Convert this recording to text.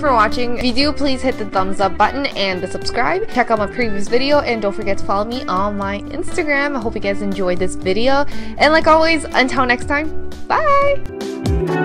For watching. If you do, please hit the thumbs up button and the subscribe. Check out my previous video and don't forget to follow me on my Instagram. I hope you guys enjoyed this video. And like always, until next time, bye!